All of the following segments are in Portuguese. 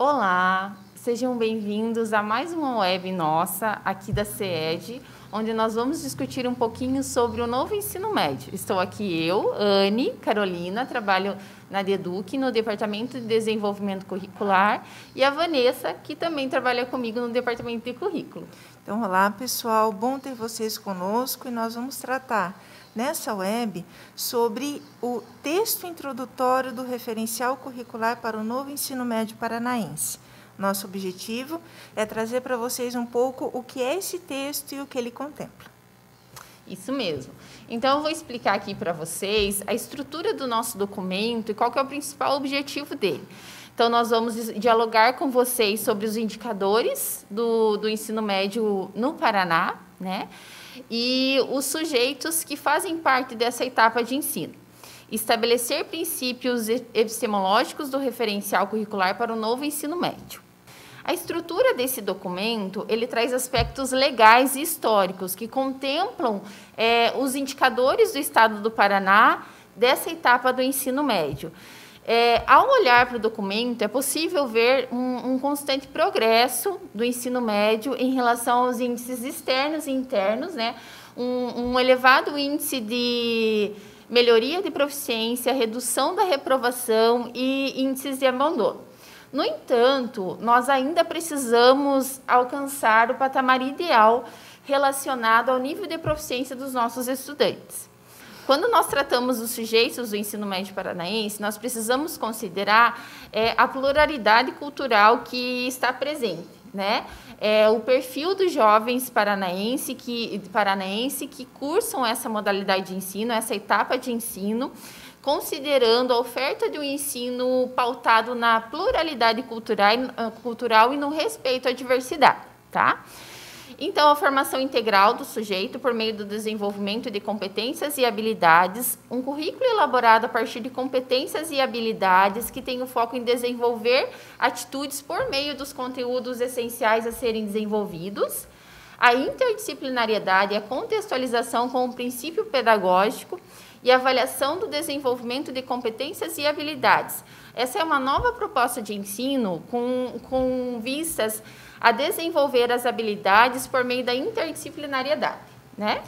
Olá, sejam bem-vindos a mais uma web nossa aqui da CED, onde nós vamos discutir um pouquinho sobre o novo ensino médio. Estou aqui eu, Anne Carolina, trabalho na DEDUC, no Departamento de Desenvolvimento Curricular, e a Vanessa, que também trabalha comigo no Departamento de Currículo. Então, olá pessoal, bom ter vocês conosco e nós vamos tratar nessa web sobre o texto introdutório do referencial curricular para o novo ensino médio paranaense. Nosso objetivo é trazer para vocês um pouco o que é esse texto e o que ele contempla. Isso mesmo. Então, eu vou explicar aqui para vocês a estrutura do nosso documento e qual é o principal objetivo dele. Então, nós vamos dialogar com vocês sobre os indicadores do, do ensino médio no Paraná, né? E os sujeitos que fazem parte dessa etapa de ensino. Estabelecer princípios epistemológicos do referencial curricular para o novo ensino médio. A estrutura desse documento ele traz aspectos legais e históricos que contemplam é, os indicadores do Estado do Paraná dessa etapa do ensino médio. É, ao olhar para o documento, é possível ver um, um, constante progresso do ensino médio em relação aos índices externos e internos, né? um, um elevado índice de melhoria de proficiência, redução da reprovação e índices de abandono. No entanto, nós ainda precisamos alcançar o patamar ideal relacionado ao nível de proficiência dos nossos estudantes. Quando nós tratamos os sujeitos do ensino médio paranaense, nós precisamos considerar é, a pluralidade cultural que está presente, né? É, o perfil dos jovens paranaense que, paranaense que cursam essa modalidade de ensino, essa etapa de ensino, considerando a oferta de um ensino pautado na pluralidade cultural, cultural e no respeito à diversidade, tá? Então, a formação integral do sujeito por meio do desenvolvimento de competências e habilidades, um currículo elaborado a partir de competências e habilidades que tem o foco em desenvolver atitudes por meio dos conteúdos essenciais a serem desenvolvidos, a interdisciplinariedade e a contextualização com o princípio pedagógico e avaliação do desenvolvimento de competências e habilidades. Essa é uma nova proposta de ensino com, com vistas a desenvolver as habilidades por meio da interdisciplinariedade, né?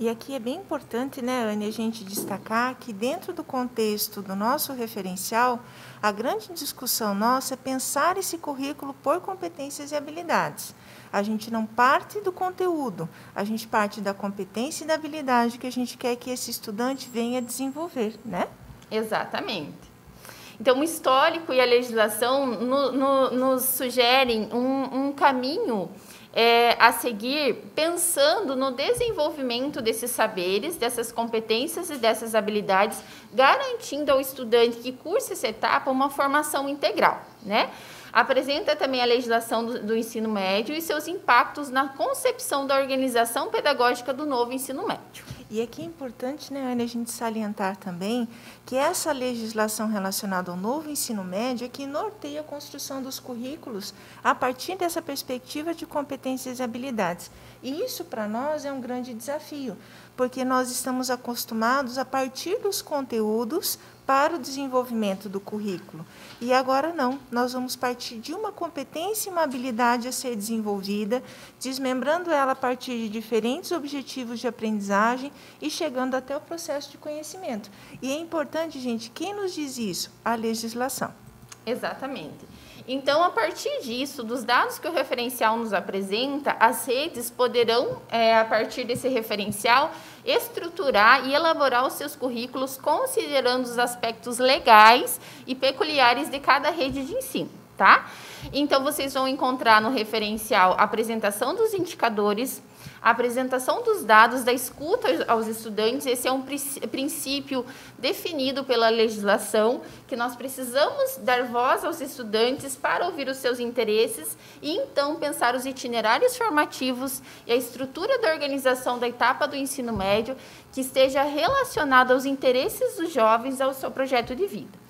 E aqui é bem importante, né, Anne, a gente destacar que dentro do contexto do nosso referencial, a grande discussão nossa é pensar esse currículo por competências e habilidades. A gente não parte do conteúdo, a gente parte da competência e da habilidade que a gente quer que esse estudante venha desenvolver, né? Exatamente. Então, o histórico e a legislação no, no, nos sugerem um, um caminho é, a seguir pensando no desenvolvimento desses saberes, dessas competências e dessas habilidades, garantindo ao estudante que cursa essa etapa uma formação integral, né? Apresenta também a legislação do, do ensino médio e seus impactos na concepção da organização pedagógica do novo ensino médio. E aqui é importante, né, Ana, a gente salientar também que essa legislação relacionada ao novo ensino médio é que norteia a construção dos currículos a partir dessa perspectiva de competências e habilidades. E isso, para nós, é um grande desafio, porque nós estamos acostumados a partir dos conteúdos para o desenvolvimento do currículo. E agora não, nós vamos partir de uma competência e uma habilidade a ser desenvolvida, desmembrando ela a partir de diferentes objetivos de aprendizagem e chegando até o processo de conhecimento. E é importante, gente, quem nos diz isso? A legislação. Exatamente. Então, a partir disso, dos dados que o referencial nos apresenta, as redes poderão, é, a partir desse referencial, estruturar e elaborar os seus currículos considerando os aspectos legais e peculiares de cada rede de ensino, tá? Então, vocês vão encontrar no referencial a apresentação dos indicadores, a apresentação dos dados da escuta aos estudantes, esse é um princípio definido pela legislação, que nós precisamos dar voz aos estudantes para ouvir os seus interesses e então pensar os itinerários formativos e a estrutura da organização da etapa do ensino médio que esteja relacionada aos interesses dos jovens ao seu projeto de vida.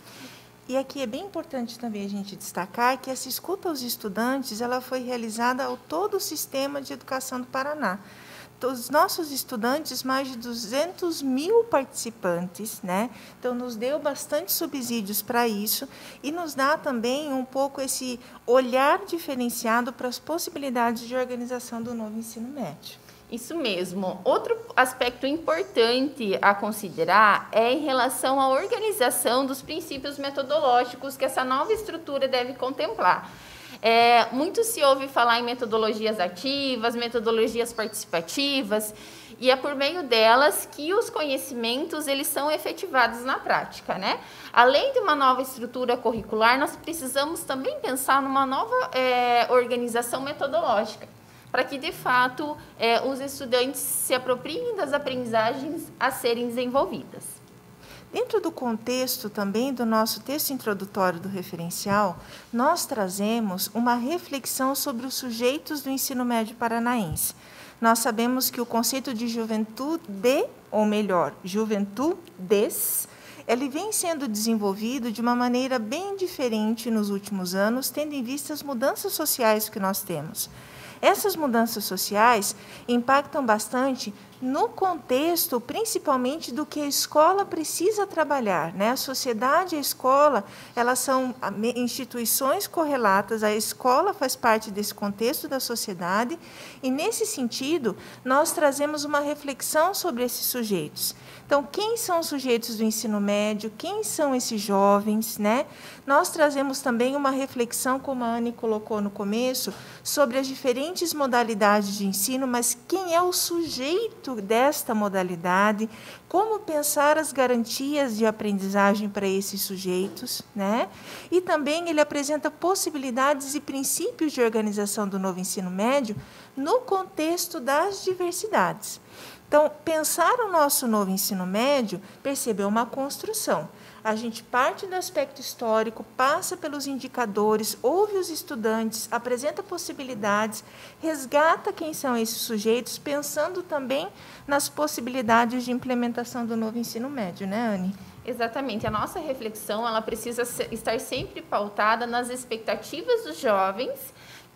E aqui é bem importante também a gente destacar que essa escuta aos estudantes ela foi realizada ao todo o sistema de educação do Paraná. os nossos estudantes, mais de 200 mil participantes, né? Então, nos deu bastante subsídios para isso e nos dá também um pouco esse olhar diferenciado para as possibilidades de organização do novo ensino médio. Isso mesmo. Outro aspecto importante a considerar é em relação à organização dos princípios metodológicos que essa nova estrutura deve contemplar. É, muito se ouve falar em metodologias ativas, metodologias participativas, e é por meio delas que os conhecimentos eles são efetivados na prática, né? Além de uma nova estrutura curricular, nós precisamos também pensar numa nova é, organização metodológica para que, de fato, é, os estudantes se apropriem das aprendizagens a serem desenvolvidas. Dentro do contexto também do nosso texto introdutório do referencial, nós trazemos uma reflexão sobre os sujeitos do ensino médio paranaense. Nós sabemos que o conceito de juventude, ou melhor, juventudes, ele vem sendo desenvolvido de uma maneira bem diferente nos últimos anos, tendo em vista as mudanças sociais que nós temos. Essas mudanças sociais impactam bastante no contexto, principalmente do que a escola precisa trabalhar, né? A sociedade e a escola, elas são instituições correlatas, a escola faz parte desse contexto da sociedade, e nesse sentido, nós trazemos uma reflexão sobre esses sujeitos. Então, quem são os sujeitos do ensino médio? Quem são esses jovens, né? Nós trazemos também uma reflexão, como a Anne colocou no começo, sobre as diferentes modalidades de ensino, mas quem é o sujeito desta modalidade, como pensar as garantias de aprendizagem para esses sujeitos, né? E também ele apresenta possibilidades e princípios de organização do novo ensino médio no contexto das diversidades. Então, pensar o nosso novo ensino médio, percebeu uma construção a gente parte do aspecto histórico, passa pelos indicadores, ouve os estudantes, apresenta possibilidades, resgata quem são esses sujeitos, pensando também nas possibilidades de implementação do novo ensino médio, né, Anne? Exatamente. A nossa reflexão ela precisa estar sempre pautada nas expectativas dos jovens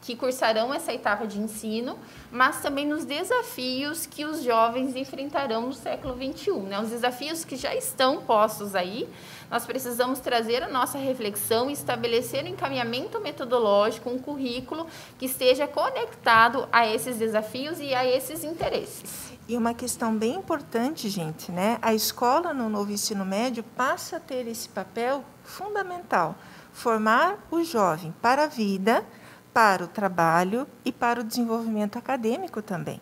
que cursarão essa etapa de ensino, mas também nos desafios que os jovens enfrentarão no século XXI. Né? Os desafios que já estão postos aí, nós precisamos trazer a nossa reflexão e estabelecer um encaminhamento metodológico, um currículo que esteja conectado a esses desafios e a esses interesses. E uma questão bem importante, gente, né? A escola no novo ensino médio passa a ter esse papel fundamental, formar o jovem para a vida, para o trabalho e para o desenvolvimento acadêmico também.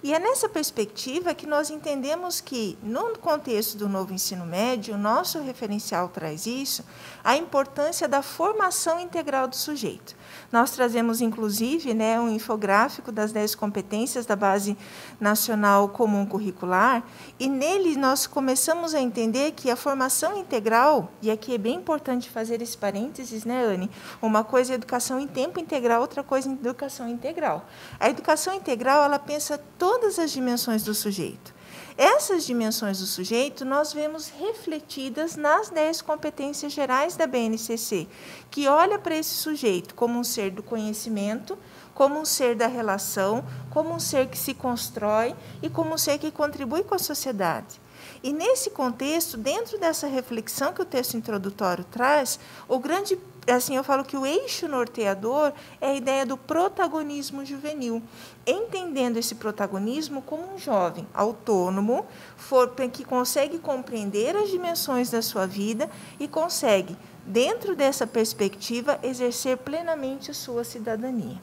E é nessa perspectiva que nós entendemos que, no contexto do novo ensino médio, o nosso referencial traz isso, a importância da formação integral do sujeito. Nós trazemos, inclusive, né, um infográfico das 10 competências da Base Nacional Comum Curricular, e nele nós começamos a entender que a formação integral, e aqui é bem importante fazer esse parênteses, né, Anne? Uma coisa é educação em tempo integral, outra coisa é educação integral. A educação integral, ela pensa todas as dimensões do sujeito. Essas dimensões do sujeito nós vemos refletidas nas 10 competências gerais da BNCC, que olha para esse sujeito como um ser do conhecimento, como um ser da relação, como um ser que se constrói e como um ser que contribui com a sociedade. E nesse contexto, dentro dessa reflexão que o texto introdutório traz, o grande assim eu falo que o eixo norteador é a ideia do protagonismo juvenil, entendendo esse protagonismo como um jovem autônomo, for, que consegue compreender as dimensões da sua vida e consegue, dentro dessa perspectiva, exercer plenamente sua cidadania.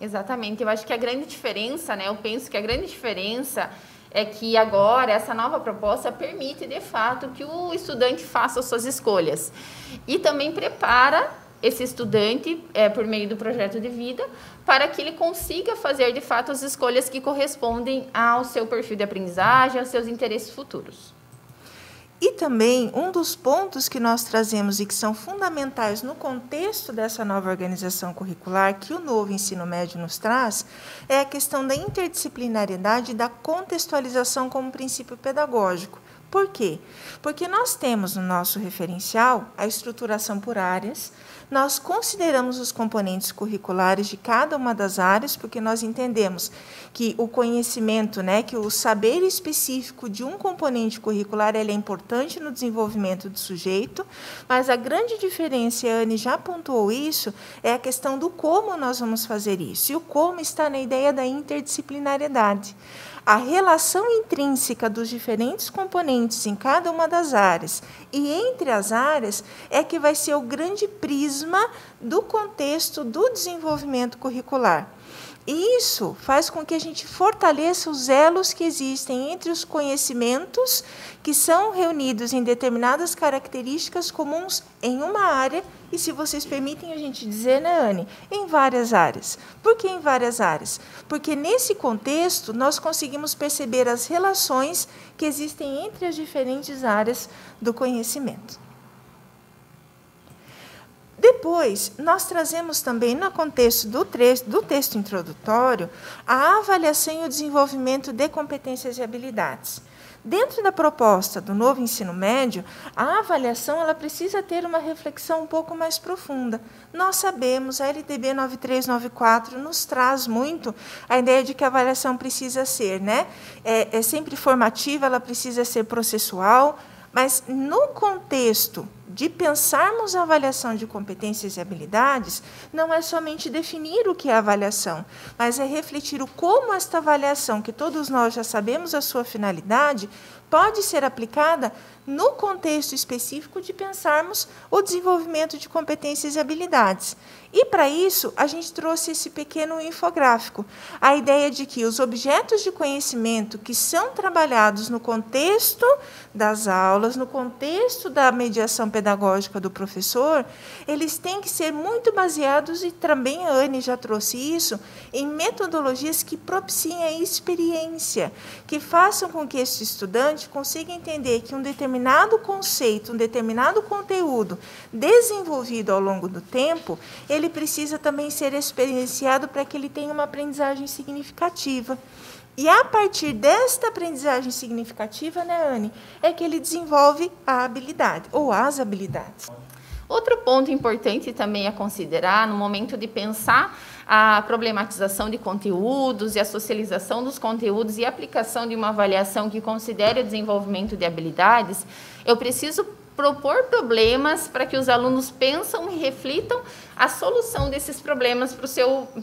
Exatamente. Eu acho que a grande diferença, né? Eu penso que a grande diferença é que agora essa nova proposta permite de fato que o estudante faça as suas escolhas e também prepara esse estudante é, por meio do projeto de vida para que ele consiga fazer de fato as escolhas que correspondem ao seu perfil de aprendizagem, aos seus interesses futuros. E também um dos pontos que nós trazemos e que são fundamentais no contexto dessa nova organização curricular que o novo ensino médio nos traz é a questão da interdisciplinariedade e da contextualização como princípio pedagógico. Por quê? Porque nós temos no nosso referencial a estruturação por áreas, nós consideramos os componentes curriculares de cada uma das áreas, porque nós entendemos que o conhecimento, né, que o saber específico de um componente curricular é importante no desenvolvimento do sujeito, mas a grande diferença, e a Anne já pontuou isso, é a questão do como nós vamos fazer isso. E o como está na ideia da interdisciplinariedade a relação intrínseca dos diferentes componentes em cada uma das áreas e entre as áreas é que vai ser o grande prisma do contexto do desenvolvimento curricular. E isso faz com que a gente fortaleça os elos que existem entre os conhecimentos que são reunidos em determinadas características comuns em uma área e, se vocês permitem a gente dizer, né, Anne, em várias áreas. Por que em várias áreas? Porque nesse contexto nós conseguimos perceber as relações que existem entre as diferentes áreas do conhecimento. Depois, nós trazemos também, no contexto do, do texto introdutório, a avaliação e o desenvolvimento de competências e habilidades. Dentro da proposta do novo ensino médio, a avaliação ela precisa ter uma reflexão um pouco mais profunda. Nós sabemos, a LDB 9394 nos traz muito a ideia de que a avaliação precisa ser, né? É, é sempre formativa, ela precisa ser processual, mas no contexto de pensarmos a avaliação de competências e habilidades, não é somente definir o que é avaliação, mas é refletir o como esta avaliação, que todos nós já sabemos a sua finalidade, pode ser aplicada no contexto específico de pensarmos o desenvolvimento de competências e habilidades. E para isso, a gente trouxe esse pequeno infográfico, a ideia de que os objetos de conhecimento que são trabalhados no contexto das aulas, no contexto da mediação pedagógica do professor, eles têm que ser muito baseados, e também a Anne já trouxe isso, em metodologias que propiciem a experiência, que façam com que esse estudante consiga entender que um determinado conceito, um determinado conteúdo desenvolvido ao longo do tempo, ele precisa também ser experienciado para que ele tenha uma aprendizagem significativa. E a partir desta aprendizagem significativa, né, Anne, é que ele desenvolve a habilidade ou as habilidades. Outro ponto importante também a considerar no momento de pensar a problematização de conteúdos e a socialização dos conteúdos e aplicação de uma avaliação que considere o desenvolvimento de habilidades, eu preciso propor problemas para que os alunos pensam e reflitam a solução desses problemas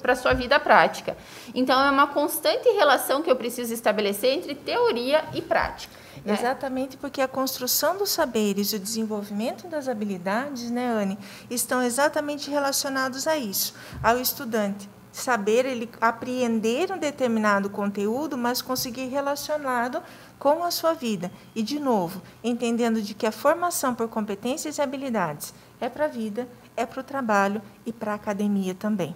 para a sua vida prática. Então, é uma constante relação que eu preciso estabelecer entre teoria e prática. Né? Exatamente, porque a construção dos saberes e o desenvolvimento das habilidades, né, Anne, estão exatamente relacionados a isso, ao estudante saber ele apreender um determinado conteúdo, mas conseguir relacionado com a sua vida. E, de novo, entendendo de que a formação por competências e habilidades é para a vida, é para o trabalho e para a academia também.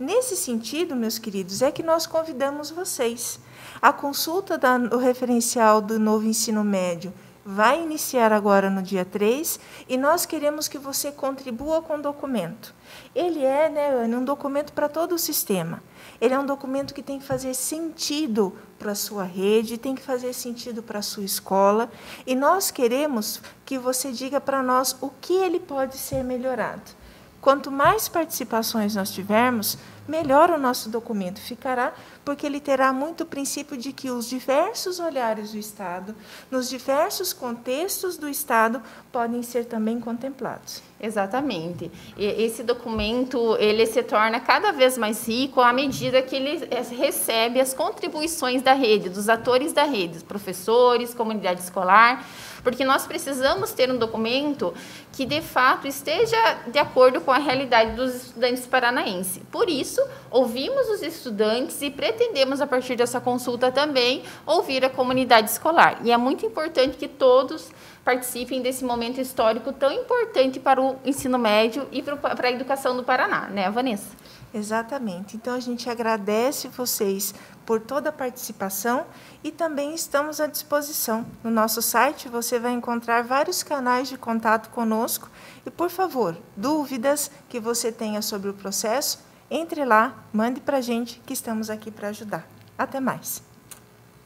Nesse sentido, meus queridos, é que nós convidamos vocês. A consulta do referencial do novo ensino médio vai iniciar agora no dia 3 e nós queremos que você contribua com o documento. Ele é, né, um documento para todo o sistema. Ele é um documento que tem que fazer sentido para a sua rede, tem que fazer sentido para a sua escola, e nós queremos que você diga para nós o que ele pode ser melhorado. Quanto mais participações nós tivermos, melhor o nosso documento ficará, porque ele terá muito o princípio de que os diversos olhares do Estado, nos diversos contextos do Estado, podem ser também contemplados. Exatamente. E esse documento ele se torna cada vez mais rico à medida que ele eh, recebe as contribuições da rede, dos atores da rede, professores, comunidade escolar porque nós precisamos ter um documento que de fato esteja de acordo com a realidade dos estudantes paranaenses. Por isso, ouvimos os estudantes e pretendemos a partir dessa consulta também ouvir a comunidade escolar. E é muito importante que todos participem desse momento histórico tão importante para o ensino médio e para a educação do Paraná, né, Vanessa? Exatamente. Então a gente agradece vocês por toda a participação e também estamos à disposição. No nosso site você vai encontrar vários canais de contato conosco e, por favor, dúvidas que você tenha sobre o processo, entre lá, mande para a gente que estamos aqui para ajudar. Até mais.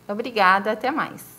Obrigada, até mais.